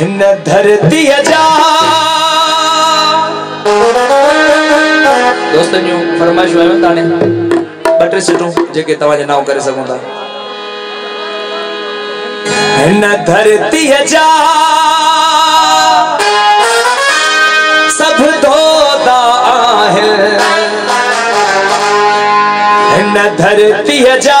هن ڌرتيءَ جا. دوستن جون فرمائشون آهيون تاڻي. ٻه ٽي سٽون جيڪي توهان جي ناو ڪري سگهون ٿا. هن ڌرتيءَ جا. سڀ دودا آهن هن ڌرتيءَ جا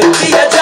Yeah.